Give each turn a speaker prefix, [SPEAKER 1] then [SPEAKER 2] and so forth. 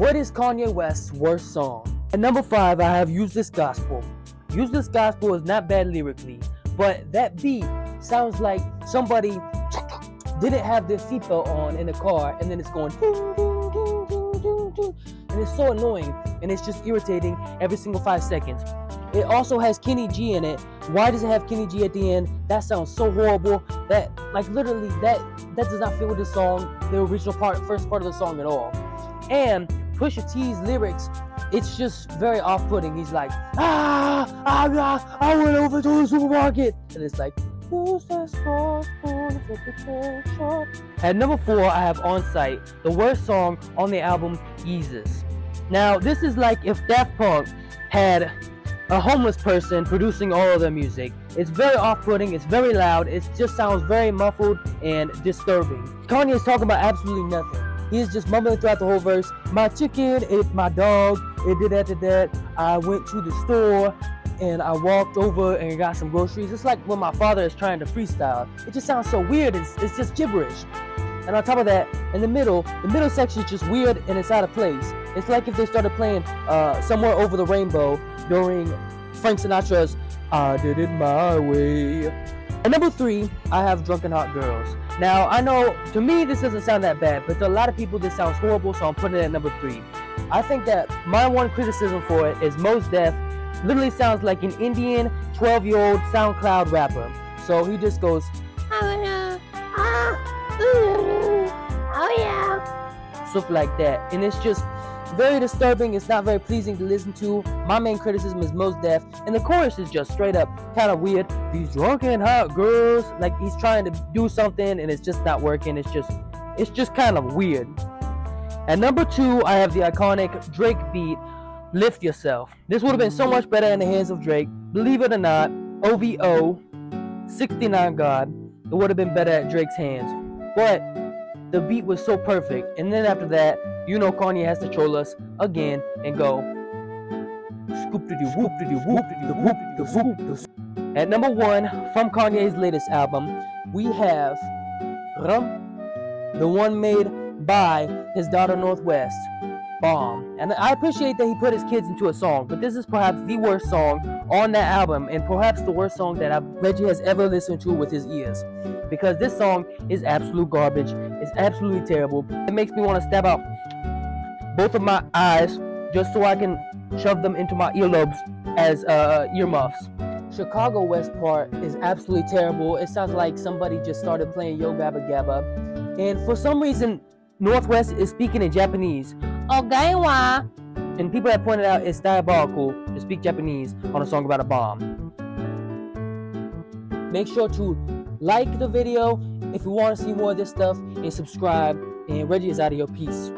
[SPEAKER 1] What is Kanye West's worst song? At number five, I have Use This Gospel. Use This Gospel is not bad lyrically, but that beat sounds like somebody didn't have their seatbelt on in the car and then it's going ding, ding, ding, ding, ding, ding. and it's so annoying and it's just irritating every single five seconds. It also has Kenny G in it. Why does it have Kenny G at the end? That sounds so horrible. That like literally that that does not fit with the song, the original part, first part of the song at all. And Pusha T's lyrics, it's just very off-putting. He's like, ah, I'm ah, I went over to the supermarket, and it's like, at number four, I have On Sight, the worst song on the album Yeezus. Now, this is like if Daft Punk had a homeless person producing all of their music. It's very off-putting, it's very loud, it just sounds very muffled and disturbing. Kanye is talking about absolutely nothing. He's just mumbling throughout the whole verse. My chicken ate my dog. It did that to that. I went to the store and I walked over and got some groceries. It's like when my father is trying to freestyle. It just sounds so weird. It's, it's just gibberish. And on top of that, in the middle, the middle section is just weird and it's out of place. It's like if they started playing uh, Somewhere Over the Rainbow during Frank Sinatra's I Did It My Way. And number three, I have Drunk and Hot Girls. Now, I know to me this doesn't sound that bad, but to a lot of people this sounds horrible, so I'm putting it at number three. I think that my one criticism for it is Mos Def literally sounds like an Indian 12 year old SoundCloud rapper. So he just goes, oh yeah, ah, oh yeah, stuff like that. And it's just very disturbing. It's not very pleasing to listen to. My main criticism is Mos Def, and the chorus is just straight up kind of weird. These drunken hot girls, like he's trying to do something and it's just not working. It's just, it's just kind of weird. At number two, I have the iconic Drake beat, Lift Yourself. This would have been so much better in the hands of Drake. Believe it or not, OVO, 69 God, it would have been better at Drake's hands. But the beat was so perfect. And then after that, you know Kanye has to troll us again and go scoop to the whoop to the whoop the whoop the whoop. At number one, from Kanye's latest album, we have Rum, the one made by his daughter North West bomb. And I appreciate that he put his kids into a song, but this is perhaps the worst song on that album, and perhaps the worst song that I've, Reggie has ever listened to with his ears. Because this song is absolute garbage. It's absolutely terrible. It makes me want to stab out both of my eyes just so I can shove them into my earlobes as uh, earmuffs. Chicago West part is absolutely terrible. It sounds like somebody just started playing Yo Gabba Gabba. And for some reason, North West is speaking in Japanese. Why? And people have pointed out it's diabolical to speak Japanese on a song about a bomb. Make sure to like the video if you want to see more of this stuff and subscribe. And Reggie is out of your piece.